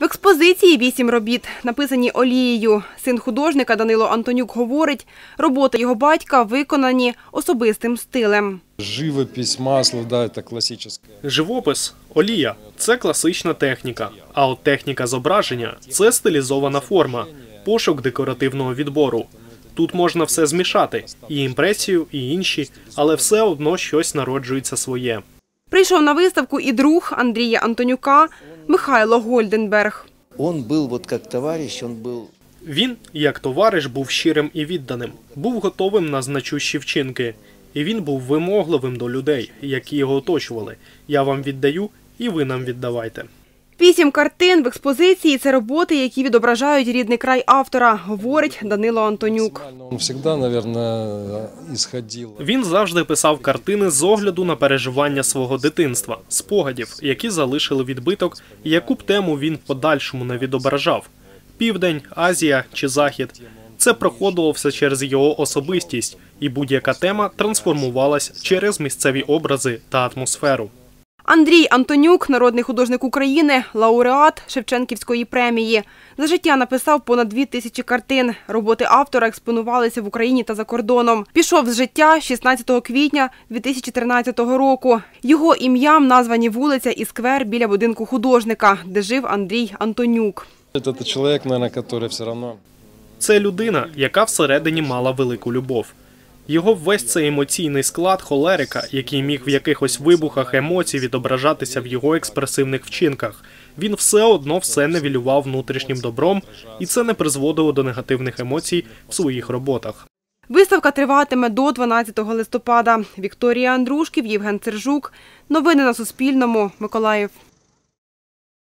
В експозиції вісім робіт, написані олією. Син художника Данило Антонюк говорить, роботи його батька виконані особистим стилем. Живопись, масло, да, это классическое. Живопис олія це класична техніка. А от техніка зображення це стилізована форма, пошук декоративного відбору. Тут можна все змішати і імпресію, і інші, але все одно щось народжується своє. Прийшов на виставку і друг Андрія Антонюка Михайло Гольденберг. Он как товарищ, он был Він, як товариш, був щирим і відданим, був готовим на значущі вчинки, і він був вимогливим до людей, які його оточували. Я вам віддаю, і ви нам віддавайте. Вісім картин в експозиції це роботи, які відображають рідний край автора, говорить Данило Антонюк. Він завжди писав картини з огляду на переживання свого дитинства, спогадів, які залишили відбиток, і яку б тему він в подальшому не відображав: південь, Азія чи Захід. Це проходило все через його особистість, і будь-яка тема трансформувалась через місцеві образи та атмосферу. Андрій Антонюк, народний художник України, лауреат Шевченківської премії. За життя написав понад дві тисячі картин. Роботи автора експонувалися в Україні та за кордоном. Пішов з життя 16 квітня 2013 року. Його ім'ям названі вулиця і сквер біля будинку художника, де жив Андрій Антонюк. Це людина, яка всередині мала велику любов. Його весь цей емоційний склад холерика, який міг в якихось вибухах емоцій відображатися в його експресивних вчинках, він все одно все невілював внутрішнім добром, і це не призводило до негативних емоцій в своїх роботах. Виставка триватиме до 12 листопада. Вікторія Андрушків, Євген Цержук. Новини на Суспільному. Миколаїв.